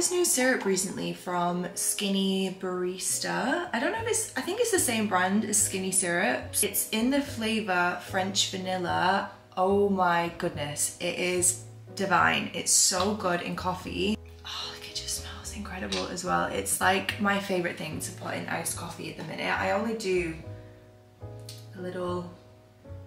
this new syrup recently from Skinny Barista. I don't know if it's, I think it's the same brand as Skinny Syrups. It's in the flavor French Vanilla. Oh my goodness, it is divine. It's so good in coffee. Oh, it just smells incredible as well. It's like my favorite thing to put in iced coffee at the minute. I only do a little,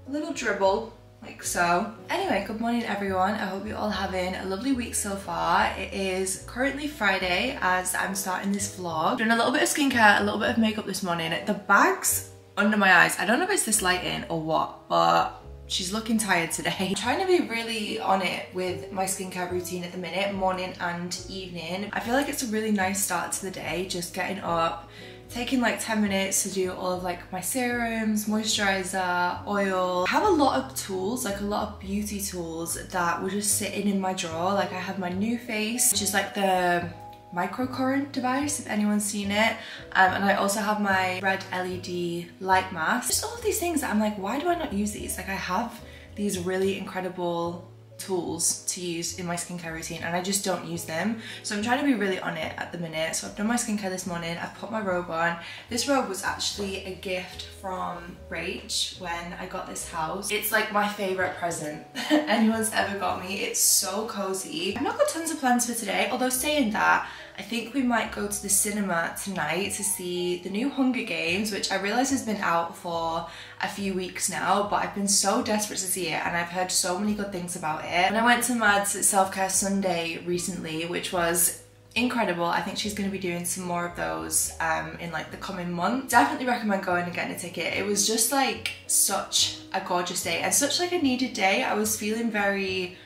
a little dribble like so. Anyway, good morning everyone. I hope you're all having a lovely week so far. It is currently Friday as I'm starting this vlog. Doing a little bit of skincare, a little bit of makeup this morning. The bag's under my eyes. I don't know if it's this lighting or what, but she's looking tired today. I'm trying to be really on it with my skincare routine at the minute, morning and evening. I feel like it's a really nice start to the day, just getting up, taking like 10 minutes to do all of like my serums, moisturizer, oil. I have a lot of tools, like a lot of beauty tools that were just sitting in my drawer. Like I have my NuFACE, which is like the microcurrent device if anyone's seen it um, and I also have my red LED light mask just all of these things I'm like why do I not use these like I have these really incredible tools to use in my skincare routine and I just don't use them. So I'm trying to be really on it at the minute. So I've done my skincare this morning, I've put my robe on. This robe was actually a gift from Rach when I got this house. It's like my favorite present anyone's ever got me. It's so cozy. I've not got tons of plans for today, although saying that, I think we might go to the cinema tonight to see the new Hunger Games, which I realise has been out for a few weeks now, but I've been so desperate to see it and I've heard so many good things about it. And I went to Mad's Self Care Sunday recently, which was incredible. I think she's going to be doing some more of those um, in like the coming month. Definitely recommend going and getting a ticket. It was just like such a gorgeous day and such like a needed day. I was feeling very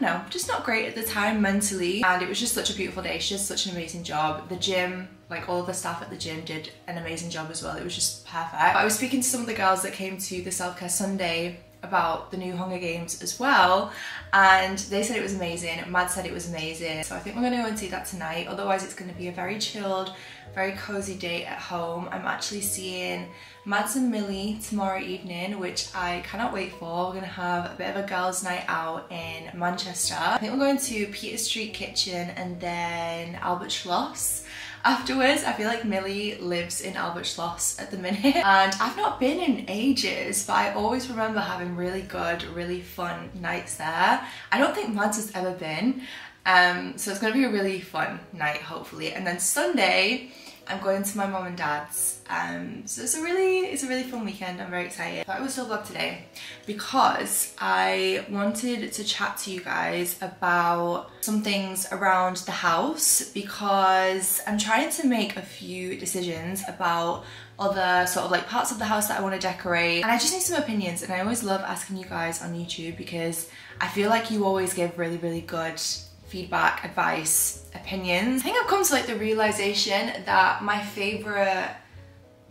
don't know, just not great at the time mentally. And it was just such a beautiful day. She did such an amazing job. The gym, like all the staff at the gym did an amazing job as well. It was just perfect. I was speaking to some of the girls that came to the Self-Care Sunday about the new Hunger Games as well and they said it was amazing, Mad said it was amazing so I think we're going to go and see that tonight otherwise it's going to be a very chilled, very cozy day at home. I'm actually seeing Mads and Millie tomorrow evening which I cannot wait for. We're to have a bit of a girls night out in Manchester. I think we're going to Peter Street Kitchen and then Albert Schloss afterwards. I feel like Millie lives in Albert Schloss at the minute and I've not been in ages but I always remember having really good, really fun nights there. I don't think Mads has ever been um, so it's going to be a really fun night hopefully and then Sunday I'm going to my mom and dad's. Um, so it's a really, it's a really fun weekend. I'm very excited. But I was still vlog today because I wanted to chat to you guys about some things around the house because I'm trying to make a few decisions about other sort of like parts of the house that I want to decorate and I just need some opinions and I always love asking you guys on YouTube because I feel like you always give really really good feedback, advice, opinions. I think I've come to like the realization that my favorite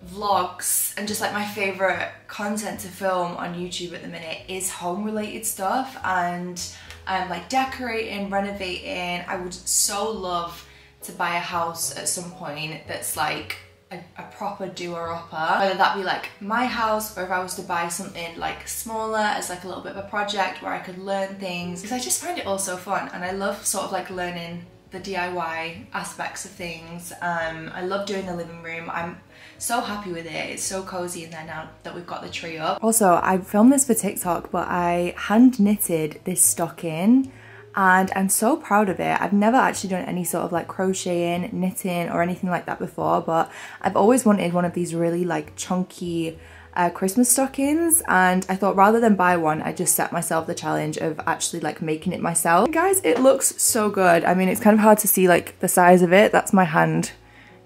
vlogs and just like my favorite content to film on YouTube at the minute is home related stuff and um, like decorating, renovating. I would so love to buy a house at some point that's like a, a proper doer-upper, whether that be like my house or if I was to buy something like smaller as like a little bit of a project where I could learn things because I just find it all so fun and I love sort of like learning the DIY aspects of things. Um, I love doing the living room. I'm so happy with it. It's so cozy in there now that we've got the tree up. Also, I filmed this for TikTok, but I hand knitted this stocking and I'm so proud of it. I've never actually done any sort of like crocheting, knitting or anything like that before, but I've always wanted one of these really like chunky uh, Christmas stockings. And I thought rather than buy one I just set myself the challenge of actually like making it myself. Guys it looks so good. I mean it's kind of hard to see like the size of it. That's my hand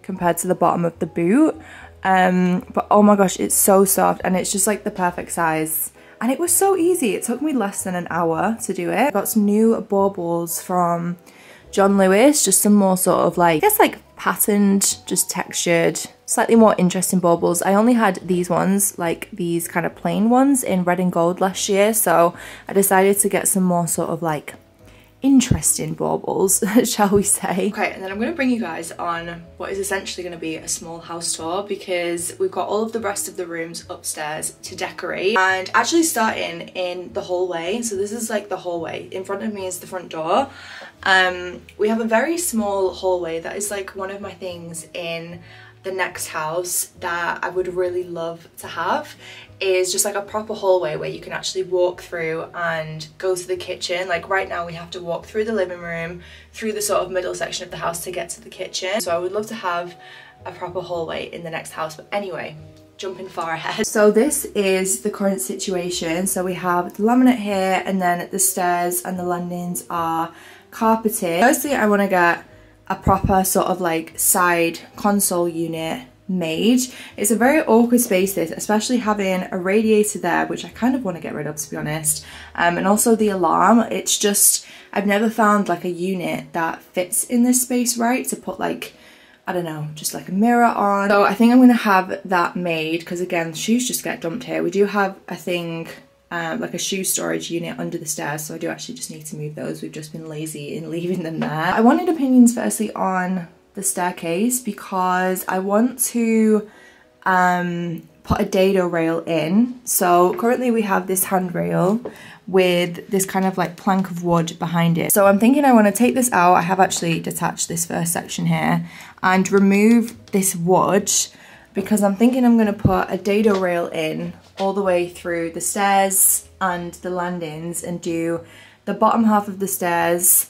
compared to the bottom of the boot. Um, but oh my gosh it's so soft and it's just like the perfect size and it was so easy. It took me less than an hour to do it. I got some new baubles from John Lewis, just some more sort of like, I guess like patterned, just textured, slightly more interesting baubles. I only had these ones, like these kind of plain ones in red and gold last year, so I decided to get some more sort of like interesting baubles, shall we say. Okay, and then I'm going to bring you guys on what is essentially going to be a small house tour because we've got all of the rest of the rooms upstairs to decorate and actually starting in the hallway. So this is like the hallway. In front of me is the front door. Um, we have a very small hallway that is like one of my things in the next house that I would really love to have is just like a proper hallway where you can actually walk through and go to the kitchen. Like right now we have to walk through the living room, through the sort of middle section of the house to get to the kitchen. So I would love to have a proper hallway in the next house. But anyway, jumping far ahead. So this is the current situation. So we have the laminate here and then the stairs and the landings are carpeted. Firstly, I want to get a proper sort of like side console unit made. It's a very awkward space this, especially having a radiator there, which I kind of want to get rid of to be honest. Um, and also the alarm, it's just, I've never found like a unit that fits in this space right to put like, I don't know, just like a mirror on. So I think I'm going to have that made because again, shoes just get dumped here. We do have a thing um, like a shoe storage unit under the stairs so I do actually just need to move those we've just been lazy in leaving them there I wanted opinions firstly on the staircase because I want to um, put a dado rail in. So currently we have this handrail with this kind of like plank of wood behind it. So I'm thinking I want to take this out. I have actually detached this first section here and remove this wood because I'm thinking I'm going to put a dado rail in all the way through the stairs and the landings and do the bottom half of the stairs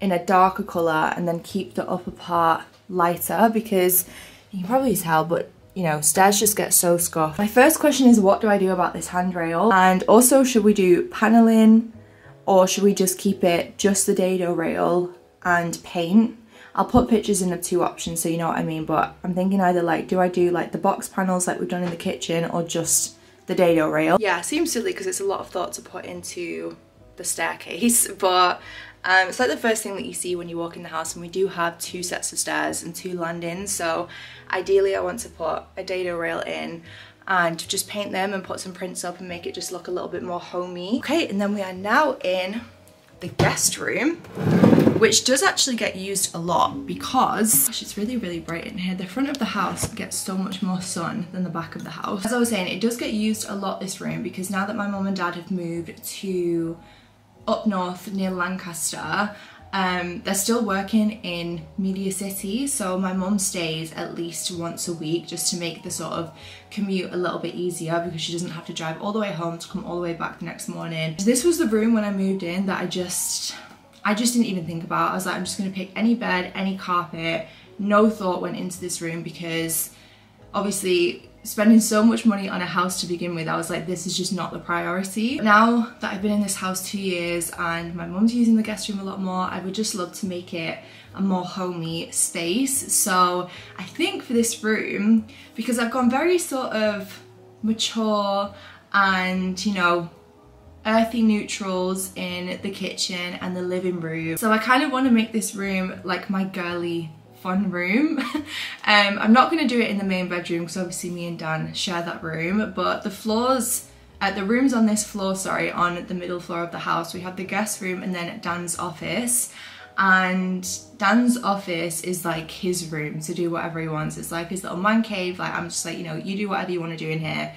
in a darker colour and then keep the upper part lighter because you can probably tell but you know stairs just get so scuffed. My first question is what do I do about this handrail and also should we do paneling or should we just keep it just the dado rail and paint? I'll put pictures in of two options so you know what I mean but I'm thinking either like do I do like the box panels like we've done in the kitchen or just the dado rail. Yeah, seems silly because it's a lot of thought to put into the staircase but um, it's like the first thing that you see when you walk in the house and we do have two sets of stairs and two landings. So ideally I want to put a dado rail in and just paint them and put some prints up and make it just look a little bit more homey. Okay and then we are now in the guest room which does actually get used a lot because gosh, it's really really bright in here. The front of the house gets so much more sun than the back of the house. As I was saying it does get used a lot this room because now that my mom and dad have moved to up north near Lancaster. Um, they're still working in Media City, so my mum stays at least once a week just to make the sort of commute a little bit easier because she doesn't have to drive all the way home to come all the way back the next morning. This was the room when I moved in that I just, I just didn't even think about. I was like, I'm just gonna pick any bed, any carpet. No thought went into this room because obviously spending so much money on a house to begin with, I was like, this is just not the priority. Now that I've been in this house two years and my mum's using the guest room a lot more, I would just love to make it a more homey space. So I think for this room, because I've gone very sort of mature and, you know, earthy neutrals in the kitchen and the living room. So I kind of want to make this room like my girly fun room. um, I'm not going to do it in the main bedroom because obviously me and Dan share that room, but the floors, uh, the rooms on this floor, sorry, on the middle floor of the house, we have the guest room and then Dan's office. And Dan's office is like his room to do whatever he wants. It's like his little man cave. Like I'm just like, you know, you do whatever you want to do in here.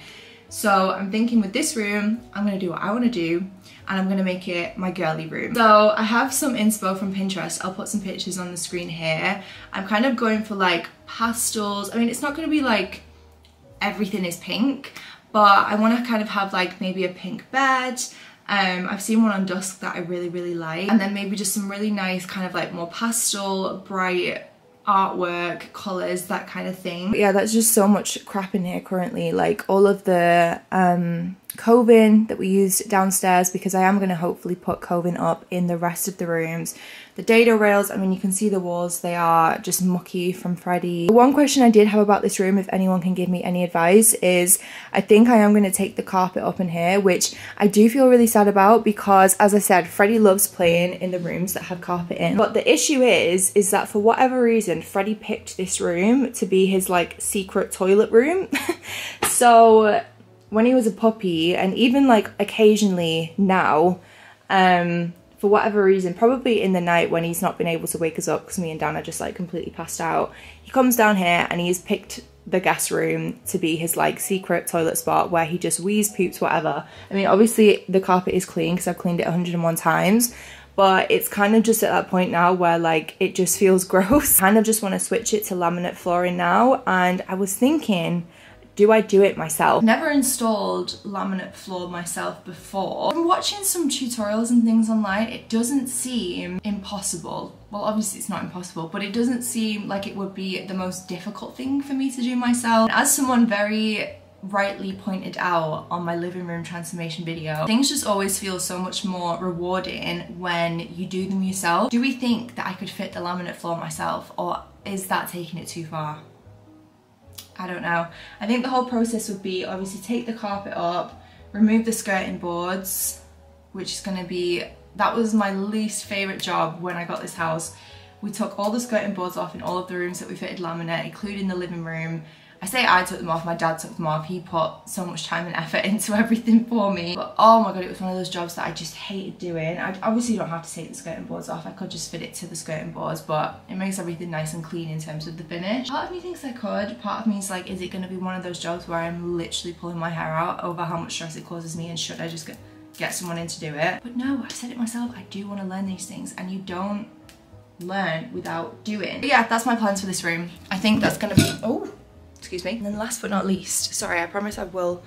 So I'm thinking with this room, I'm gonna do what I wanna do and I'm gonna make it my girly room. So I have some inspo from Pinterest. I'll put some pictures on the screen here. I'm kind of going for like pastels. I mean, it's not gonna be like everything is pink, but I wanna kind of have like maybe a pink bed, um, I've seen one on Dusk that I really, really like. And then maybe just some really nice kind of like more pastel, bright artwork, colours, that kind of thing. yeah, that's just so much crap in here currently. Like all of the um, Coving that we used downstairs because I am going to hopefully put Coving up in the rest of the rooms. The dado rails, I mean, you can see the walls, they are just mucky from Freddie. One question I did have about this room, if anyone can give me any advice, is I think I am going to take the carpet up in here, which I do feel really sad about because, as I said, Freddie loves playing in the rooms that have carpet in. But the issue is, is that for whatever reason, Freddie picked this room to be his, like, secret toilet room. so when he was a puppy, and even, like, occasionally now, um, for whatever reason, probably in the night when he's not been able to wake us up because me and Dan are just like completely passed out, he comes down here and he's picked the guest room to be his like secret toilet spot where he just wheezes, poops, whatever. I mean, obviously the carpet is clean because I've cleaned it 101 times, but it's kind of just at that point now where like it just feels gross. kind of just want to switch it to laminate flooring now. And I was thinking, do I do it myself? Never installed laminate floor myself before. I'm watching some tutorials and things online. It doesn't seem impossible. Well, obviously it's not impossible, but it doesn't seem like it would be the most difficult thing for me to do myself. As someone very rightly pointed out on my living room transformation video, things just always feel so much more rewarding when you do them yourself. Do we think that I could fit the laminate floor myself or is that taking it too far? I don't know. I think the whole process would be obviously take the carpet up, remove the skirting boards, which is gonna be, that was my least favorite job when I got this house. We took all the skirting boards off in all of the rooms that we fitted laminate, including the living room, I say I took them off, my dad took them off. He put so much time and effort into everything for me. But oh my god, it was one of those jobs that I just hated doing. I obviously don't have to take the skirting boards off. I could just fit it to the skirting boards, but it makes everything nice and clean in terms of the finish. Part of me thinks I could. Part of me is like, is it going to be one of those jobs where I'm literally pulling my hair out over how much stress it causes me and should I just get, get someone in to do it? But no, I've said it myself. I do want to learn these things and you don't learn without doing. But yeah, that's my plans for this room. I think that's going to be... Oh! Excuse me. And then last but not least, sorry, I promise I will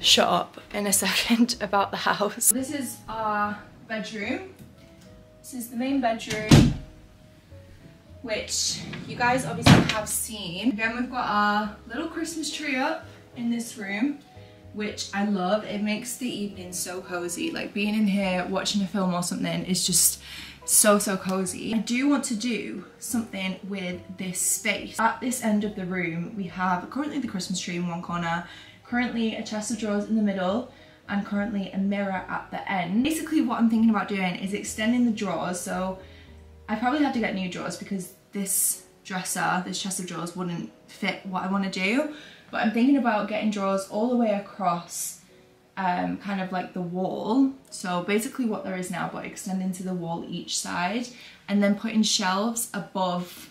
shut up in a second about the house. This is our bedroom. This is the main bedroom, which you guys obviously have seen. Again, we've got our little Christmas tree up in this room which I love. It makes the evening so cozy. Like being in here watching a film or something is just so, so cozy. I do want to do something with this space. At this end of the room, we have currently the Christmas tree in one corner, currently a chest of drawers in the middle, and currently a mirror at the end. Basically what I'm thinking about doing is extending the drawers. So I probably have to get new drawers because this dresser, this chest of drawers wouldn't fit what I want to do. But I'm thinking about getting drawers all the way across um, kind of like the wall. So basically what there is now, but extending to the wall each side and then putting shelves above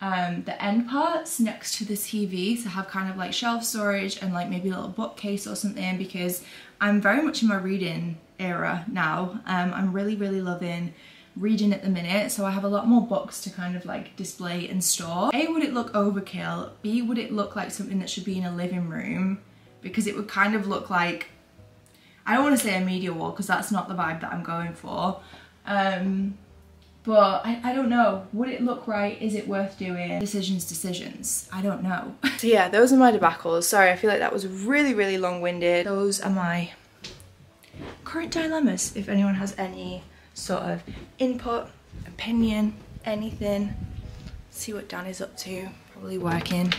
um, the end parts next to the TV to have kind of like shelf storage and like maybe a little bookcase or something because I'm very much in my reading era now. Um, I'm really, really loving reading at the minute so I have a lot more books to kind of like display and store. A, would it look overkill? B, would it look like something that should be in a living room? Because it would kind of look like I don't want to say a media wall because that's not the vibe that I'm going for. Um, but I, I don't know. Would it look right? Is it worth doing? Decisions, decisions. I don't know. so yeah, those are my debacles. Sorry, I feel like that was really, really long-winded. Those are my current dilemmas. If anyone has any sort of input, opinion, anything, see what Dan is up to. Probably working.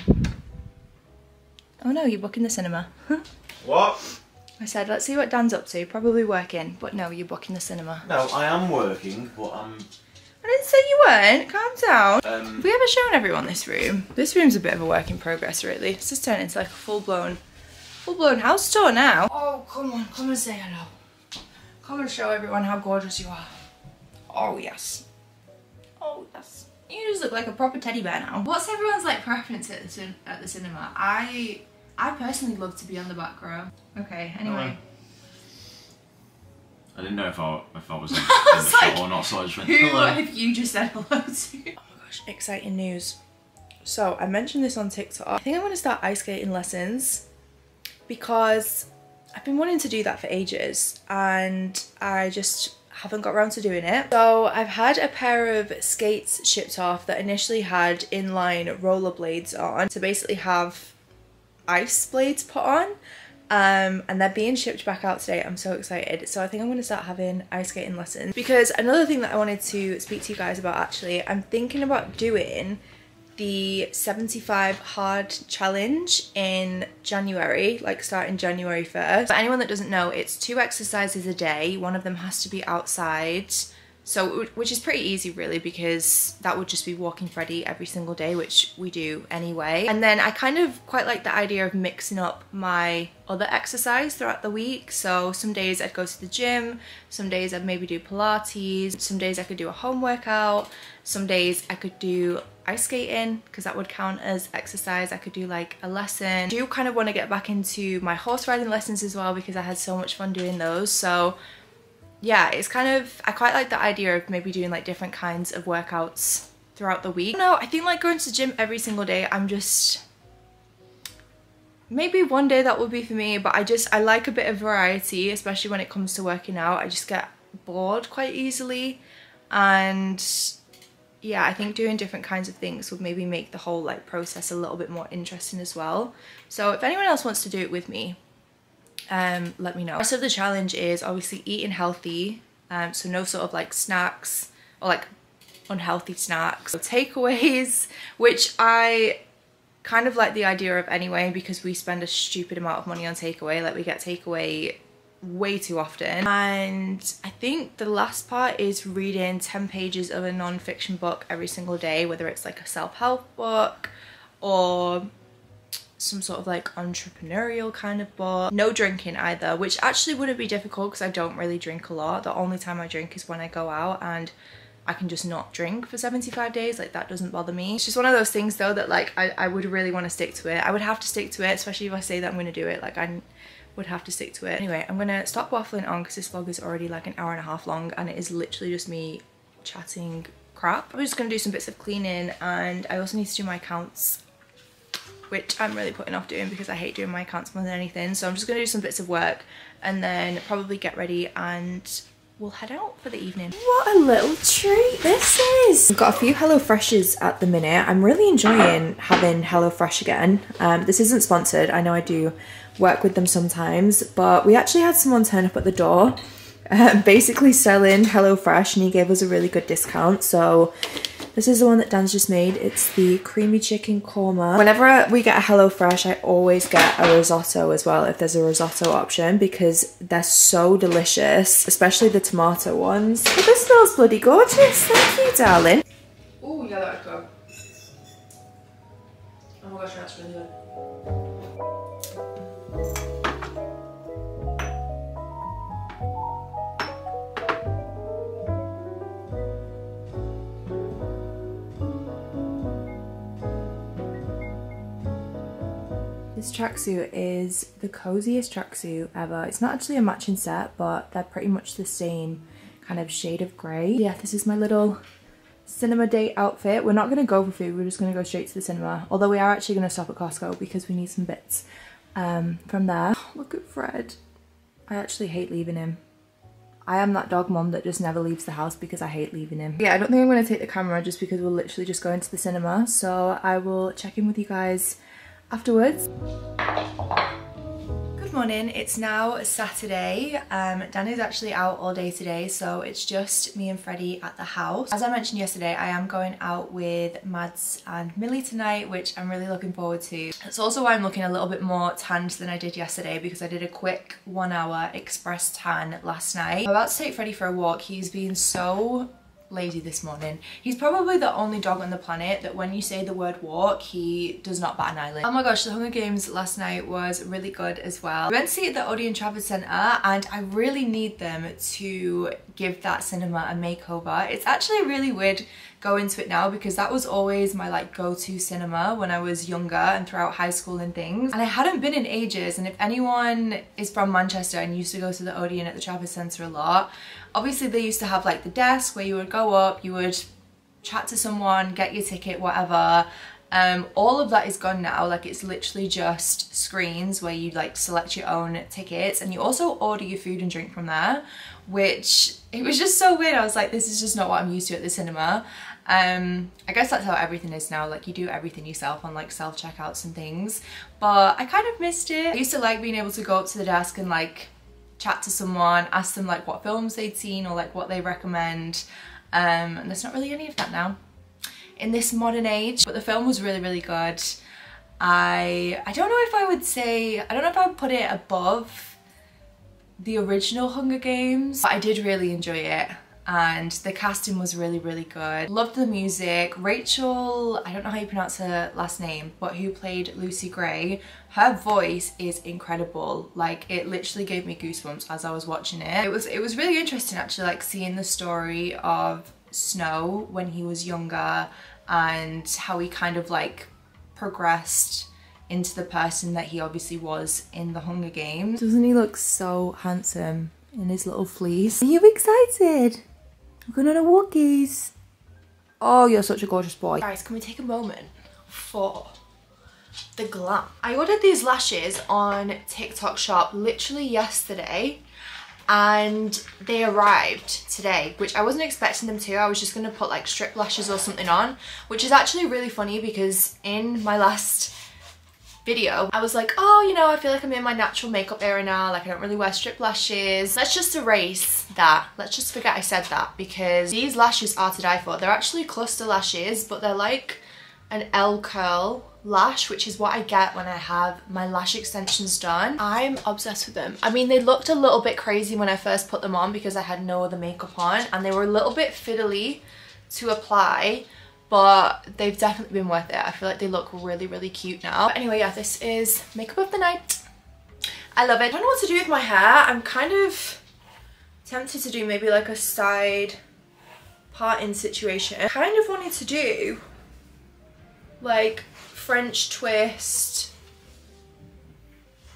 Oh no, you're booking the cinema. what? I said, let's see what Dan's up to. Probably working, but no, you're booking the cinema. No, I am working, but I'm... I didn't say you weren't. Calm down. Um, we ever shown everyone this room? This room's a bit of a work in progress, really. It's just turned into like a full-blown, full-blown house tour now. Oh, come on, come and say hello. Come and show everyone how gorgeous you are. Oh, yes. Oh, yes. You just look like a proper teddy bear now. What's everyone's like preference at the, at the cinema? I I personally love to be on the back row. Okay, anyway. I didn't know if I, if I was in, in the like, shot or not, so I just went, Who hello. have you just said hello to? Oh my gosh, exciting news. So, I mentioned this on TikTok. I think I'm going to start ice skating lessons because I've been wanting to do that for ages and I just haven't got around to doing it. So I've had a pair of skates shipped off that initially had inline rollerblades on to basically have ice blades put on um, and they're being shipped back out today. I'm so excited. So I think I'm going to start having ice skating lessons because another thing that I wanted to speak to you guys about actually, I'm thinking about doing the 75 hard challenge in January, like starting January 1st. For anyone that doesn't know, it's two exercises a day. One of them has to be outside So, which is pretty easy really because that would just be walking Freddie every single day, which we do anyway. And then I kind of quite like the idea of mixing up my other exercise throughout the week. So some days I'd go to the gym, some days I'd maybe do Pilates, some days I could do a home workout, some days I could do ice skating because that would count as exercise. I could do like a lesson. I do kind of want to get back into my horse riding lessons as well because I had so much fun doing those. So yeah, it's kind of, I quite like the idea of maybe doing like different kinds of workouts throughout the week. No, I think like going to the gym every single day, I'm just, maybe one day that will be for me, but I just, I like a bit of variety, especially when it comes to working out. I just get bored quite easily and yeah, I think doing different kinds of things would maybe make the whole like process a little bit more interesting as well. So if anyone else wants to do it with me, um, let me know. The rest of the challenge is obviously eating healthy, um, so no sort of like snacks or like unhealthy snacks. So takeaways, which I kind of like the idea of anyway because we spend a stupid amount of money on takeaway, like we get takeaway way too often. And I think the last part is reading 10 pages of a non-fiction book every single day, whether it's like a self-help book or some sort of like entrepreneurial kind of book. No drinking either, which actually wouldn't be difficult because I don't really drink a lot. The only time I drink is when I go out and I can just not drink for 75 days. Like that doesn't bother me. It's just one of those things though that like I, I would really want to stick to it. I would have to stick to it, especially if I say that I'm going to do it. Like I would have to stick to it. Anyway, I'm going to stop waffling on because this vlog is already like an hour and a half long and it is literally just me chatting crap. I'm just going to do some bits of cleaning and I also need to do my accounts which I'm really putting off doing because I hate doing my accounts more than anything. So I'm just going to do some bits of work and then probably get ready and we'll head out for the evening. What a little treat this is! I've got a few HelloFreshes at the minute. I'm really enjoying having HelloFresh again. Um, this isn't sponsored. I know I do work with them sometimes, but we actually had someone turn up at the door uh, basically selling HelloFresh and he gave us a really good discount. So this is the one that Dan's just made. It's the creamy chicken korma. Whenever we get a HelloFresh, I always get a risotto as well if there's a risotto option because they're so delicious, especially the tomato ones. This smells bloody gorgeous. Thank you, darling. Oh, yeah, that would go. Oh my gosh, that's really good. This tracksuit is the coziest tracksuit ever. It's not actually a matching set, but they're pretty much the same kind of shade of grey. Yeah, this is my little cinema date outfit. We're not going to go for food, we're just going to go straight to the cinema. Although we are actually going to stop at Costco because we need some bits um, from there. Look at Fred. I actually hate leaving him. I am that dog mom that just never leaves the house because I hate leaving him. Yeah, I don't think I'm going to take the camera just because we're literally just going to the cinema. So I will check in with you guys afterwards. Good morning, it's now Saturday. Um, Dan is actually out all day today, so it's just me and Freddie at the house. As I mentioned yesterday, I am going out with Mads and Millie tonight, which I'm really looking forward to. It's also why I'm looking a little bit more tanned than I did yesterday because I did a quick one hour express tan last night. I'm about to take Freddie for a walk. He's been so lazy this morning. He's probably the only dog on the planet that when you say the word walk, he does not bat an eyelid. Oh my gosh, the Hunger Games last night was really good as well. We went to see at the Odeon Trafford Centre and I really need them to give that cinema a makeover. It's actually really weird going to it now because that was always my like go-to cinema when I was younger and throughout high school and things. And I hadn't been in ages and if anyone is from Manchester and used to go to the Odeon at the Trafford Centre a lot, obviously they used to have like the desk where you would go up, you would chat to someone, get your ticket, whatever. Um, all of that is gone now, like it's literally just screens where you like select your own tickets and you also order your food and drink from there, which it was just so weird. I was like, this is just not what I'm used to at the cinema. Um, I guess that's how everything is now, like you do everything yourself on like self-checkouts and things, but I kind of missed it. I used to like being able to go up to the desk and like chat to someone, ask them like what films they'd seen or like what they recommend. Um, and there's not really any of that now in this modern age. But the film was really, really good. I I don't know if I would say, I don't know if I would put it above the original Hunger Games. But I did really enjoy it. And the casting was really really good loved the music rachel i don't know how you pronounce her last name but who played lucy gray her voice is incredible like it literally gave me goosebumps as i was watching it it was it was really interesting actually like seeing the story of snow when he was younger and how he kind of like progressed into the person that he obviously was in the Hunger Games. Doesn't he look so handsome in his little fleece? Are you excited? We're going on a walkies. Oh, you're such a gorgeous boy. Guys, can we take a moment for the glam? I ordered these lashes on TikTok shop literally yesterday and they arrived today which I wasn't expecting them to I was just gonna put like strip lashes or something on which is actually really funny because in my last video I was like oh you know I feel like I'm in my natural makeup era now like I don't really wear strip lashes let's just erase that let's just forget I said that because these lashes are to die for they're actually cluster lashes but they're like an L curl lash, which is what I get when I have my lash extensions done. I'm obsessed with them. I mean, they looked a little bit crazy when I first put them on because I had no other makeup on and they were a little bit fiddly to apply, but they've definitely been worth it. I feel like they look really, really cute now. But anyway, yeah, this is makeup of the night. I love it. I don't know what to do with my hair. I'm kind of tempted to do maybe like a side parting situation. I kind of wanted to do like French twist,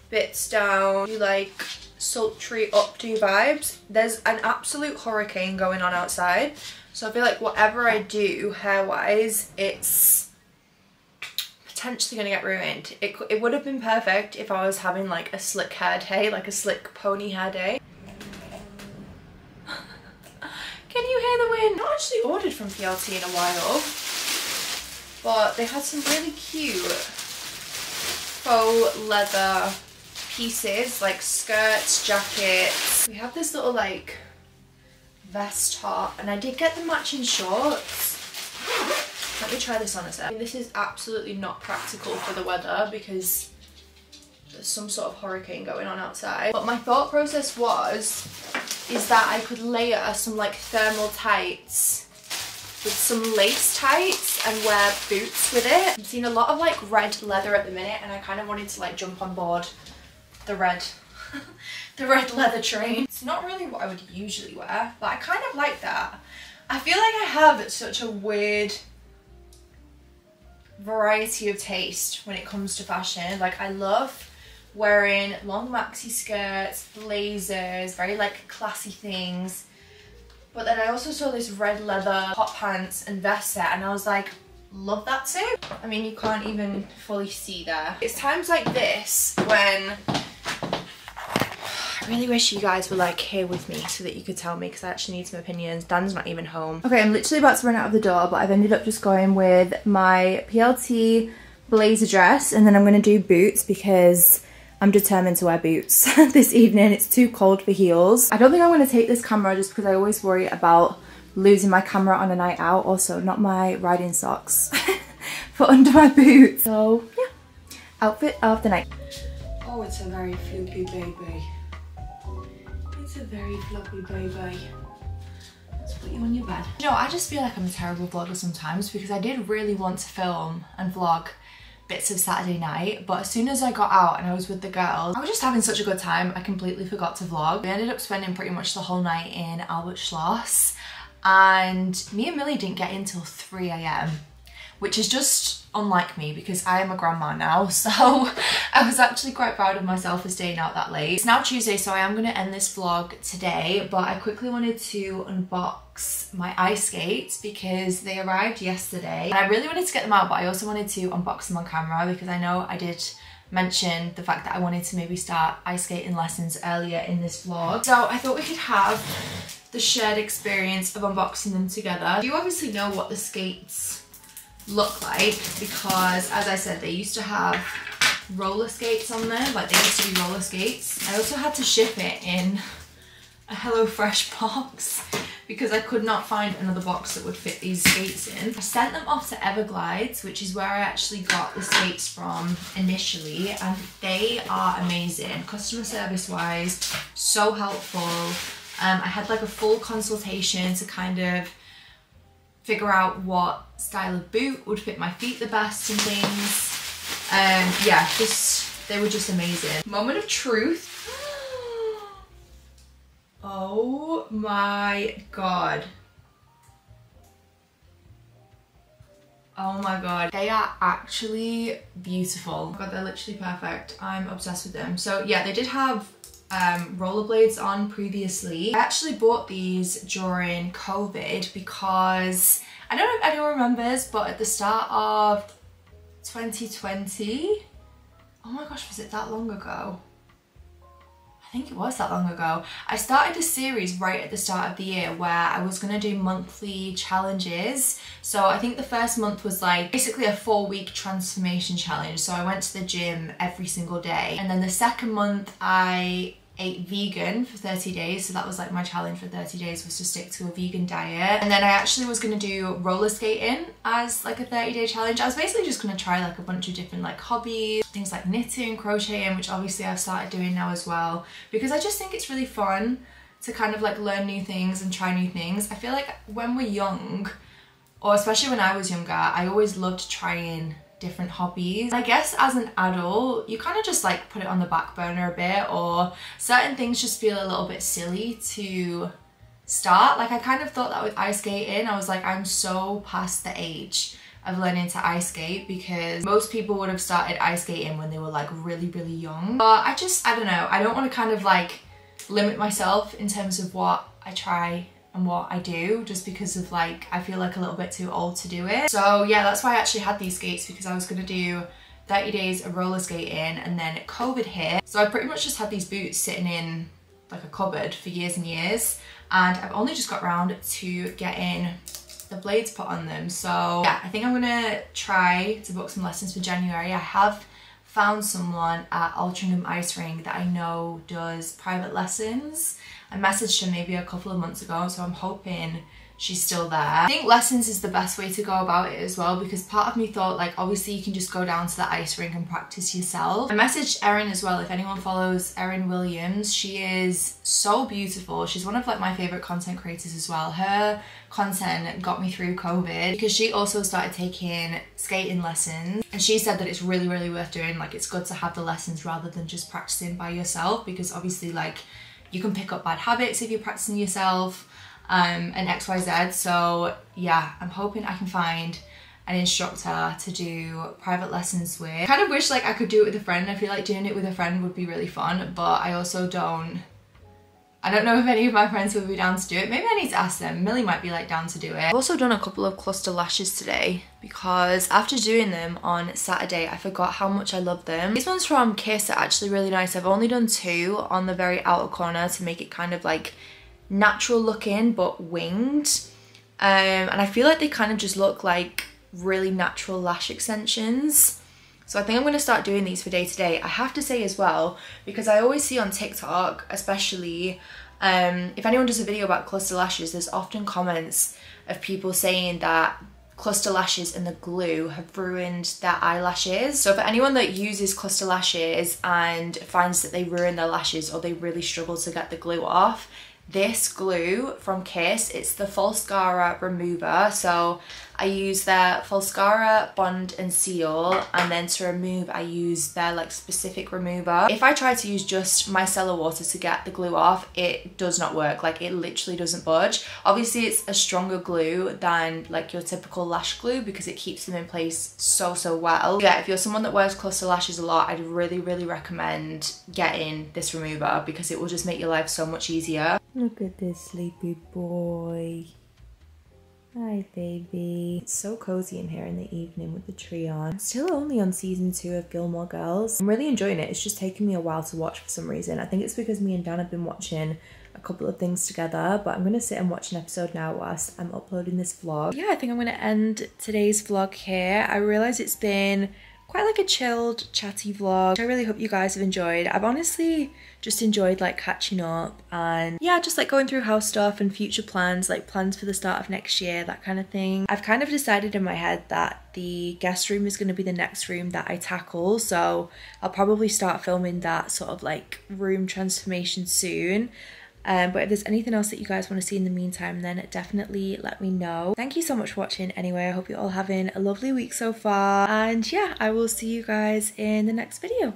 bits down, you like sultry updo vibes. There's an absolute hurricane going on outside. So I feel like whatever I do hair-wise, it's potentially going to get ruined. It, it would have been perfect if I was having like a slick hair day, like a slick pony hair day. Can you hear the wind? Not actually ordered from PLT in a while but they had some really cute faux leather pieces like skirts, jackets. We have this little like vest top and I did get the matching shorts. Let me try this on a sec. I mean, this is absolutely not practical for the weather because there's some sort of hurricane going on outside. But my thought process was, is that I could layer some like thermal tights with some lace tights and wear boots with it. I'm seeing a lot of like red leather at the minute and I kind of wanted to like jump on board the red the red leather train. It's not really what I would usually wear, but I kind of like that. I feel like I have such a weird variety of taste when it comes to fashion. Like I love wearing long maxi skirts, blazers, very like classy things. But then I also saw this red leather hot pants and vest set and I was like, love that too. I mean, you can't even fully see there. It's times like this when really wish you guys were like here with me so that you could tell me because I actually need some opinions. Dan's not even home. Okay, I'm literally about to run out of the door, but I've ended up just going with my PLT blazer dress and then I'm gonna do boots because I'm determined to wear boots this evening. It's too cold for heels. I don't think I'm going to take this camera just because I always worry about losing my camera on a night out. Also, not my riding socks for under my boots. So, yeah, outfit of the night. Oh, it's a very floppy baby. It's a very floppy baby. Let's put you on your bed. You know, I just feel like I'm a terrible vlogger sometimes because I did really want to film and vlog bits of Saturday night but as soon as I got out and I was with the girls I was just having such a good time I completely forgot to vlog. We ended up spending pretty much the whole night in Albert Schloss and me and Millie didn't get in till 3am which is just unlike me because I am a grandma now so I was actually quite proud of myself for staying out that late. It's now Tuesday so I am going to end this vlog today but I quickly wanted to unbox my ice skates because they arrived yesterday and I really wanted to get them out but I also wanted to unbox them on camera because I know I did mention the fact that I wanted to maybe start ice skating lessons earlier in this vlog. So I thought we could have the shared experience of unboxing them together. You obviously know what the skates look like because as I said they used to have roller skates on there like they used to be roller skates I also had to ship it in a HelloFresh box because I could not find another box that would fit these skates in. I sent them off to Everglides, which is where I actually got the skates from initially, and they are amazing. Customer service wise, so helpful. Um, I had like a full consultation to kind of figure out what style of boot would fit my feet the best and things. Um, yeah, just, they were just amazing. Moment of truth. Oh my god. Oh my god, they are actually beautiful. God, they're literally perfect. I'm obsessed with them. So yeah, they did have um, rollerblades on previously. I actually bought these during COVID because, I don't know if anyone remembers, but at the start of 2020, oh my gosh, was it that long ago? I think it was that long ago. I started a series right at the start of the year where I was going to do monthly challenges. So I think the first month was like basically a four week transformation challenge. So I went to the gym every single day. And then the second month I ate vegan for 30 days so that was like my challenge for 30 days was to stick to a vegan diet. And then I actually was to do roller skating as like a 30 day challenge. I was basically just to try like a bunch of different like hobbies things like knitting crocheting which obviously I've started doing now as well because I just think it's really fun to kind of like learn new things and try new things. I feel like when we're young or especially when I was younger I always loved trying different hobbies. I guess as an adult, you kind of just like put it on the back burner a bit or certain things just feel a little bit silly to start. Like I kind of thought that with ice skating, I was like, I'm so past the age of learning to ice skate because most people would have started ice skating when they were like really, really young. But I just, I don't know, I don't want to kind of like limit myself in terms of what I try and what I do just because of like I feel like a little bit too old to do it. So yeah that's why I actually had these skates because I was gonna do 30 days of roller skating and then COVID hit. So I pretty much just had these boots sitting in like a cupboard for years and years and I've only just got round to getting the blades put on them. So yeah I think I'm gonna try to book some lessons for January. I have found someone at Altrincham Ice Rink that I know does private lessons I messaged her maybe a couple of months ago, so I'm hoping she's still there. I think lessons is the best way to go about it as well because part of me thought like obviously you can just go down to the ice rink and practice yourself. I messaged Erin as well if anyone follows Erin Williams. She is so beautiful. She's one of like my favorite content creators as well. Her content got me through COVID because she also started taking skating lessons and she said that it's really really worth doing like it's good to have the lessons rather than just practicing by yourself because obviously like you can pick up bad habits if you're practicing yourself um, and XYZ. So yeah, I'm hoping I can find an instructor to do private lessons with. I kind of wish like I could do it with a friend. I feel like doing it with a friend would be really fun, but I also don't I don't know if any of my friends will be down to do it. Maybe I need to ask them. Millie might be like down to do it. I've also done a couple of cluster lashes today because after doing them on Saturday, I forgot how much I love them. These ones from Kiss are actually really nice. I've only done two on the very outer corner to make it kind of like natural looking but winged. Um, and I feel like they kind of just look like really natural lash extensions. So I think I'm going to start doing these for day to day. I have to say as well, because I always see on TikTok, especially um, if anyone does a video about cluster lashes, there's often comments of people saying that cluster lashes and the glue have ruined their eyelashes. So for anyone that uses cluster lashes and finds that they ruin their lashes or they really struggle to get the glue off, this glue from Kiss, it's the Falscara remover. So I use their Falscara Bond and Seal and then to remove I use their like specific remover. If I try to use just micellar water to get the glue off, it does not work. Like it literally doesn't budge. Obviously it's a stronger glue than like your typical lash glue because it keeps them in place so, so well. Yeah, if you're someone that wears cluster lashes a lot, I'd really, really recommend getting this remover because it will just make your life so much easier. Look at this sleepy boy. Hi, baby. It's so cozy in here in the evening with the tree on. Still only on season two of Gilmore Girls. I'm really enjoying it. It's just taken me a while to watch for some reason. I think it's because me and Dan have been watching a couple of things together, but I'm going to sit and watch an episode now whilst I'm uploading this vlog. Yeah, I think I'm going to end today's vlog here. I realise it's been quite like a chilled, chatty vlog. I really hope you guys have enjoyed. I've honestly just enjoyed like catching up and yeah, just like going through house stuff and future plans, like plans for the start of next year, that kind of thing. I've kind of decided in my head that the guest room is going to be the next room that I tackle. So I'll probably start filming that sort of like room transformation soon. Um, but if there's anything else that you guys want to see in the meantime, then definitely let me know. Thank you so much for watching anyway. I hope you're all having a lovely week so far. And yeah, I will see you guys in the next video.